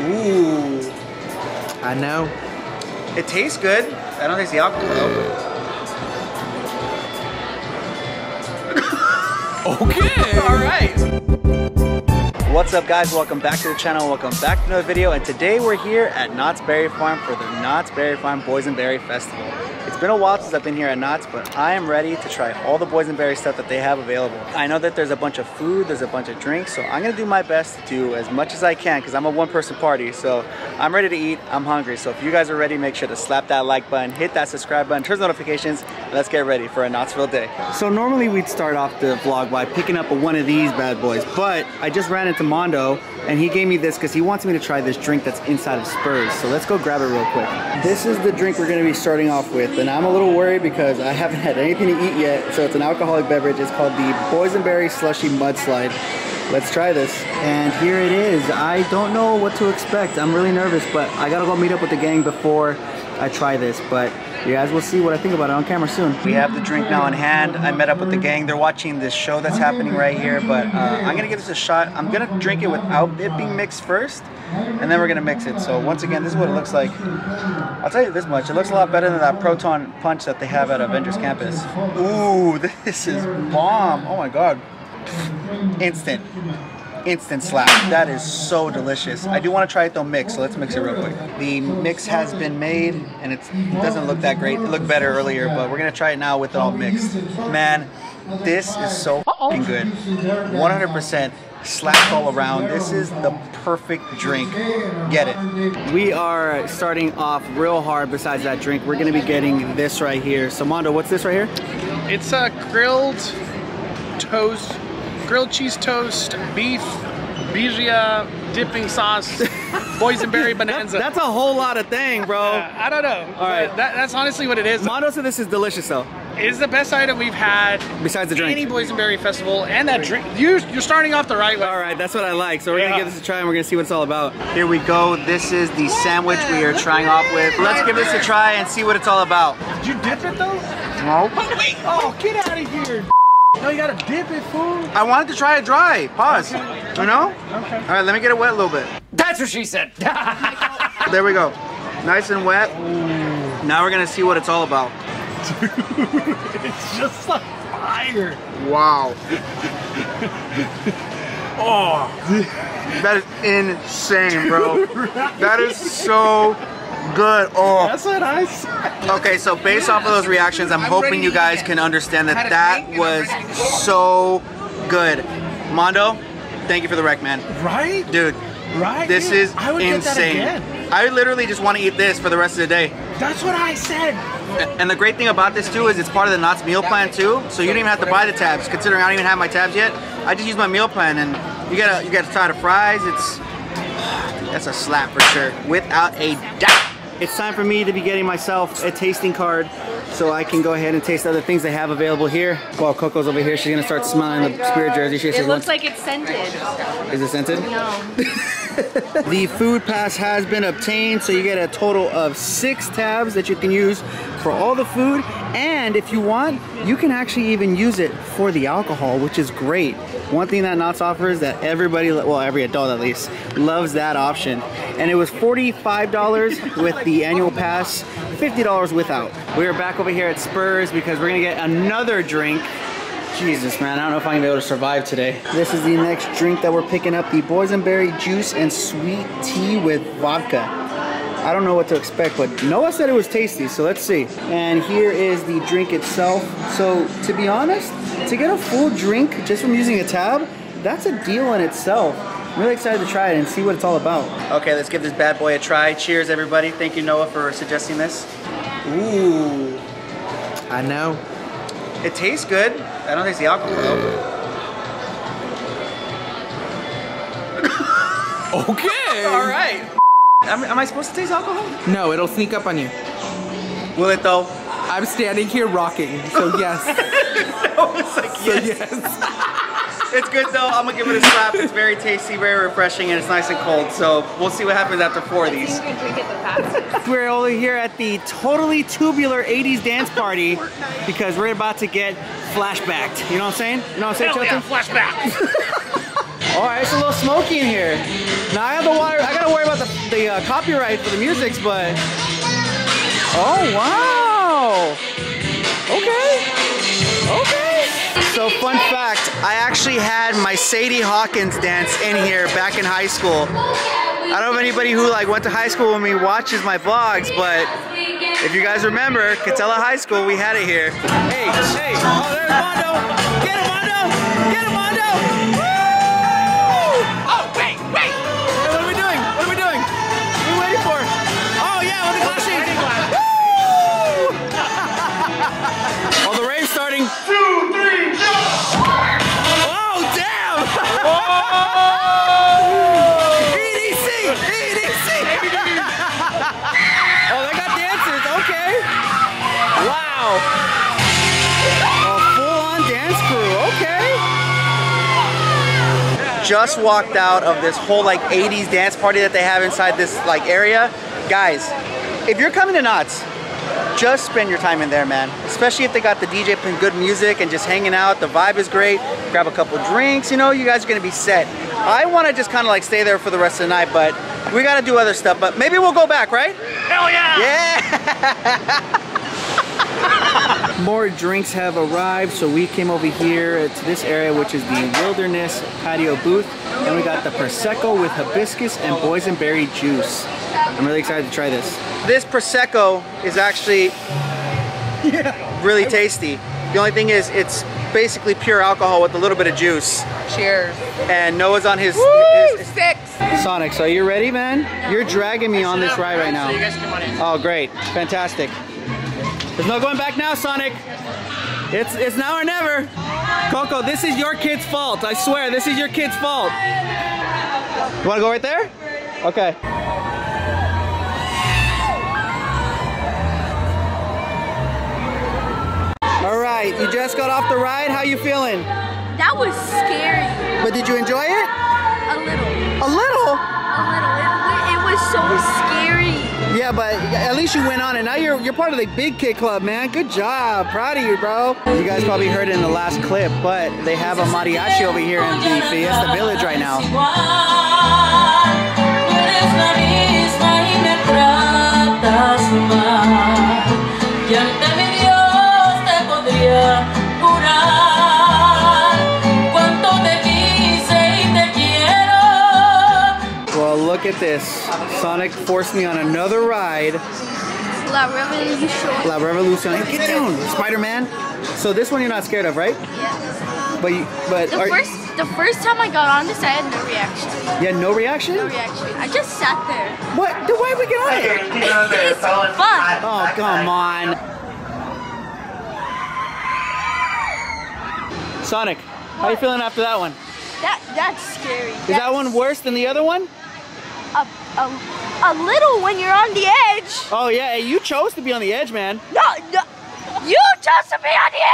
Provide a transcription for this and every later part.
Ooh. I know. It tastes good. I don't taste the alcohol though. Okay. All right. What's up guys, welcome back to the channel, welcome back to another video, and today we're here at Knott's Berry Farm for the Knott's Berry Farm Boysenberry Festival. It's been a while since I've been here at Knott's, but I am ready to try all the boysenberry stuff that they have available. I know that there's a bunch of food, there's a bunch of drinks, so I'm gonna do my best to do as much as I can because I'm a one person party, so I'm ready to eat, I'm hungry. So if you guys are ready, make sure to slap that like button, hit that subscribe button, turn notifications, let's get ready for a Knottsville day. So normally we'd start off the vlog by picking up one of these bad boys, but I just ran into Mondo and he gave me this because he wants me to try this drink that's inside of Spurs. So let's go grab it real quick. This is the drink we're gonna be starting off with, and I'm a little worried because I haven't had anything to eat yet. So it's an alcoholic beverage. It's called the Boysenberry Slushy Mudslide. Let's try this. And here it is. I don't know what to expect. I'm really nervous, but I gotta go meet up with the gang before I try this. But you guys will see what I think about it on camera soon. We have the drink now in hand. I met up with the gang. They're watching this show that's happening right here, but uh, I'm gonna give this a shot. I'm gonna drink it without it being mixed first, and then we're gonna mix it. So once again, this is what it looks like. I'll tell you this much, it looks a lot better than that Proton Punch that they have at Avengers Campus. Ooh, this is bomb. Oh my God. Instant instant slap. That is so delicious. I do want to try it though mixed, so let's mix it real quick. The mix has been made and it doesn't look that great. It looked better earlier, but we're gonna try it now with it all mixed. Man, this is so fucking good. 100% slapped all around. This is the perfect drink. Get it. We are starting off real hard besides that drink. We're gonna be getting this right here. So Mondo, what's this right here? It's a grilled toast grilled cheese toast, beef, birria, dipping sauce, boysenberry bonanza. That's a whole lot of thing, bro. Uh, I don't know. All right. That, that's honestly what it is. Mondo said this is delicious though. It's the best item we've had besides the drink. Any boysenberry festival and that drink. You, you're starting off the right way. All right, that's what I like. So we're yeah. gonna give this a try and we're gonna see what it's all about. Here we go. This is the sandwich we are trying off with. Let's give this a try and see what it's all about. Did you dip it though? No. Oh, wait. Oh, get out of here. No, you gotta dip it, fool. I wanted to try it dry. Pause. Okay. You know? Okay. All right, let me get it wet a little bit. That's what she said. there we go. Nice and wet. Ooh. Now we're gonna see what it's all about. Dude, it's just like fire. Wow. oh. That is insane, bro. That is so good. Oh. That's what I said. Okay, so based off of those reactions, I'm hoping you guys can understand that that was so good. Mondo, thank you for the rec, man. Right? Dude. Right? This is insane. I literally just want to eat this for the rest of the day. That's what I said. And the great thing about this too is it's part of the Knott's meal plan too. So you don't even have to buy the tabs. Considering I don't even have my tabs yet, I just use my meal plan and you get a you get a side of fries. It's that's a slap for sure, without a doubt. It's time for me to be getting myself a tasting card so I can go ahead and taste other things they have available here. While Coco's over here, she's gonna start smelling the spirit oh jersey. She it looks like it's scented. Is it scented? No. the food pass has been obtained, so you get a total of six tabs that you can use for all the food. And if you want, you can actually even use it for the alcohol, which is great. One thing that Knott's offers that everybody, well, every adult at least, loves that option. And it was $45 with the annual pass, $50 without. We are back over here at Spurs because we're gonna get another drink Jesus, man, I don't know if I'm gonna be able to survive today. This is the next drink that we're picking up, the boysenberry juice and sweet tea with vodka. I don't know what to expect, but Noah said it was tasty, so let's see. And here is the drink itself. So, to be honest, to get a full drink just from using a tab, that's a deal in itself. I'm really excited to try it and see what it's all about. Okay, let's give this bad boy a try. Cheers, everybody. Thank you, Noah, for suggesting this. Ooh. I know. It tastes good. I don't taste the alcohol okay. All right. Am, am, I supposed to taste alcohol? No, it'll sneak up on you. Will it though? I'm standing here rocking, so yes. no, it's like so yes. yes. It's good though. I'm gonna give it a slap. It's very tasty, very refreshing, and it's nice and cold. So we'll see what happens after four of these. we're over here at the totally tubular 80s dance party because we're about to get flashbacked. You know what I'm saying? You know what I'm saying, Hell yeah, flashback. All right, it's a little smoky in here. Now I have the water. I gotta worry about the the uh, copyright for the musics, but oh wow, okay, okay. So fun fact, I actually had my Sadie Hawkins dance in here back in high school. I don't know if anybody who like went to high school with me watches my vlogs, but if you guys remember, Katella High School, we had it here. Hey, hey, oh there's Mondo! Get him, Mondo! Just walked out of this whole like 80s dance party that they have inside this like area. Guys, if you're coming to Knott's, just spend your time in there, man. Especially if they got the DJ playing good music and just hanging out. The vibe is great. Grab a couple drinks, you know, you guys are gonna be set. I wanna just kind of like stay there for the rest of the night, but we gotta do other stuff. But maybe we'll go back, right? Hell yeah! Yeah! More drinks have arrived, so we came over here to this area, which is the Wilderness Patio booth. And we got the Prosecco with hibiscus and boysenberry juice. I'm really excited to try this. This Prosecco is actually really tasty. The only thing is, it's basically pure alcohol with a little bit of juice. Cheers. And Noah's on his, Woo! his, his Six. Sonic, so you ready, man? You're dragging me on this ride right now. So you guys can come on in. Oh, great. Fantastic. There's no going back now, Sonic. It's, it's now or never. Coco, this is your kid's fault. I swear, this is your kid's fault. You want to go right there? Okay. All right, you just got off the ride. How you feeling? That was scary. But did you enjoy it? A little. A little. A little. It, it was so scary. Yeah, but at least you went on and now you're you're part of the big kid club, man. Good job. Proud of you, bro. You guys probably heard it in the last clip, but they have a mariachi over here in the Fiesta Village right now. Look at this. Sonic forced me on another ride. La Revolution. La Revolucion. Get down, Spider-Man. So this one you're not scared of, right? Yeah. But you, but The first, the first time I got on this, I had no reaction. you had no reaction? No reaction. I just sat there. What? Then why did we get on it? It's fun. Oh, come on. Sonic, how are you feeling after that one? That that's scary. Is that one worse than the other one? A, a, a little when you're on the edge? Oh yeah, hey, you chose to be on the edge, man. No, no. You chose to be on the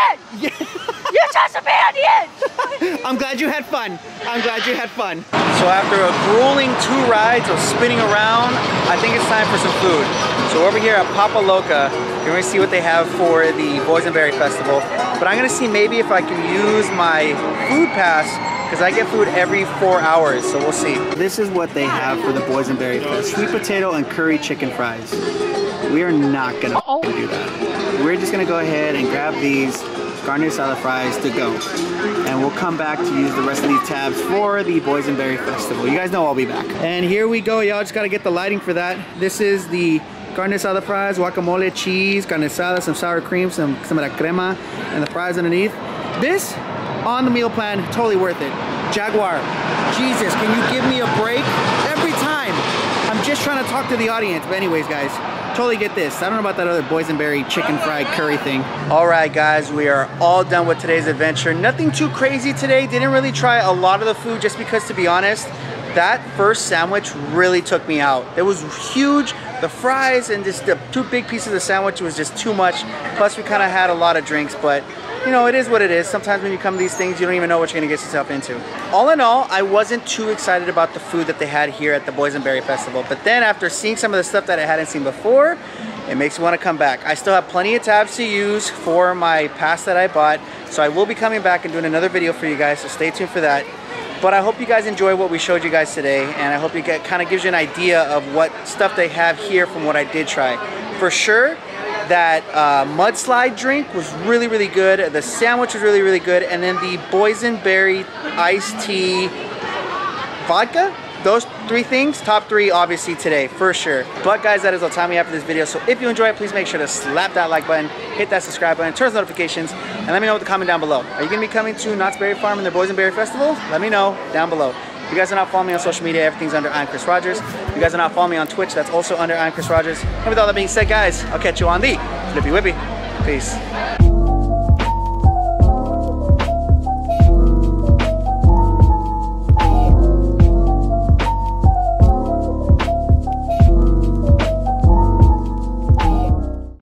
edge. You chose to be on the edge. I'm glad you had fun. I'm glad you had fun. So after a grueling two rides of spinning around, I think it's time for some food. So over here at Papa Loca, you're gonna see what they have for the Boysenberry Festival. But I'm gonna see maybe if I can use my food pass because I get food every four hours, so we'll see. This is what they have for the Boysenberry Fest. Sweet potato and curry chicken fries. We are not gonna oh. do that. We're just gonna go ahead and grab these carne asada fries to go. And we'll come back to use the rest of these tabs for the Boysenberry Festival. You guys know I'll be back. And here we go, y'all just gotta get the lighting for that. This is the carne asada fries, guacamole, cheese, carne asada, some sour cream, some, some of that crema, and the fries underneath. This, on the meal plan, totally worth it. Jaguar, Jesus, can you give me a break? Every time. I'm just trying to talk to the audience. But anyways, guys, totally get this. I don't know about that other boysenberry chicken fried curry thing. All right, guys, we are all done with today's adventure. Nothing too crazy today. Didn't really try a lot of the food just because, to be honest, that first sandwich really took me out. It was huge. The fries and just the two big pieces of sandwich was just too much. Plus, we kind of had a lot of drinks, but you know, it is what it is. Sometimes when you come to these things, you don't even know what you're gonna get yourself into. All in all, I wasn't too excited about the food that they had here at the Boysenberry Festival. But then after seeing some of the stuff that I hadn't seen before, it makes me want to come back. I still have plenty of tabs to use for my pass that I bought. So I will be coming back and doing another video for you guys, so stay tuned for that. But I hope you guys enjoy what we showed you guys today, and I hope get kind of gives you an idea of what stuff they have here from what I did try. For sure, that uh, mudslide drink was really, really good. The sandwich was really, really good, and then the boysenberry iced tea vodka. Those three things, top three obviously today, for sure. But guys, that is all the time we have for this video. So if you enjoy it, please make sure to slap that like button, hit that subscribe button, turn on notifications, and let me know what the comment down below. Are you gonna be coming to Knott's Berry Farm and their Boysenberry Festival? Let me know down below. If you guys are not following me on social media, everything's under I'm Chris Rodgers. If you guys are not following me on Twitch, that's also under I'm Chris Rodgers. And with all that being said, guys, I'll catch you on the Flippy Whippy. Peace.